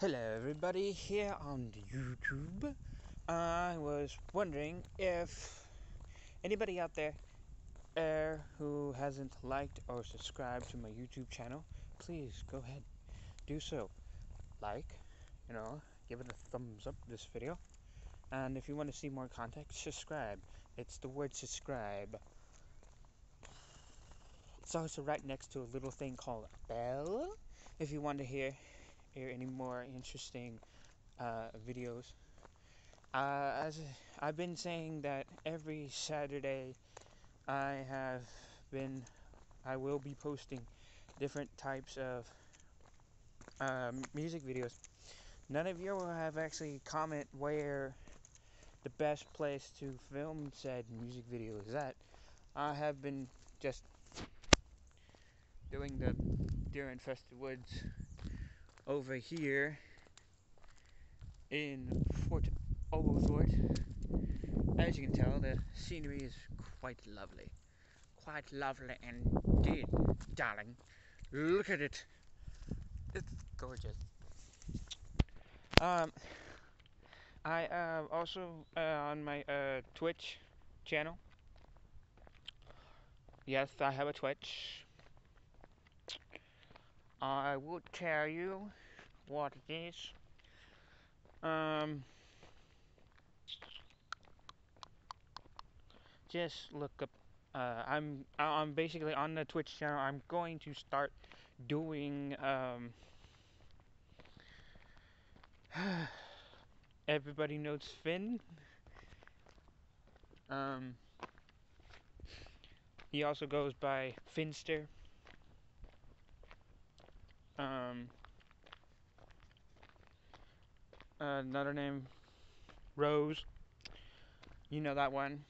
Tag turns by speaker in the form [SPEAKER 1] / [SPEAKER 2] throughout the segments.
[SPEAKER 1] Hello, everybody, here on YouTube. I was wondering if anybody out there uh, who hasn't liked or subscribed to my YouTube channel, please go ahead, do so. Like, you know, give it a thumbs up this video. And if you want to see more content, subscribe. It's the word subscribe. It's also right next to a little thing called bell. If you want to hear hear any more interesting uh, videos. Uh, as I've been saying that every Saturday I have been, I will be posting different types of um, music videos. None of you will have actually comment where the best place to film said music video is at. I have been just doing the Deer Infested Woods over here in Fort Oglethorpe. As you can tell, the scenery is quite lovely. Quite lovely indeed, darling. Look at it. It's gorgeous. Um, I uh, also uh, on my uh, Twitch channel. Yes, I have a Twitch. I would tell you what it is. Um, just look up. Uh, I'm I'm basically on the Twitch channel. I'm going to start doing um. everybody knows Finn. Um, he also goes by Finster. Um, another name, Rose. You know that one.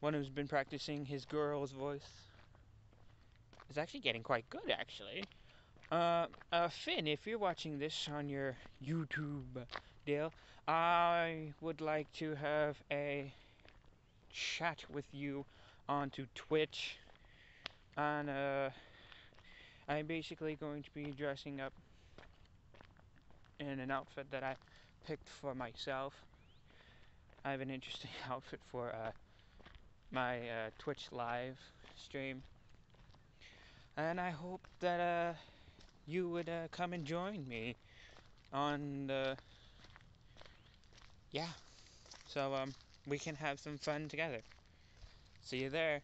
[SPEAKER 1] One who's been practicing his girl's voice. Is actually getting quite good, actually. Uh, uh, Finn, if you're watching this on your YouTube deal, I would like to have a chat with you onto Twitch and uh, I'm basically going to be dressing up in an outfit that I picked for myself. I have an interesting outfit for uh, my uh, Twitch live stream, and I hope that uh, you would uh, come and join me on the yeah, so um, we can have some fun together. See you there.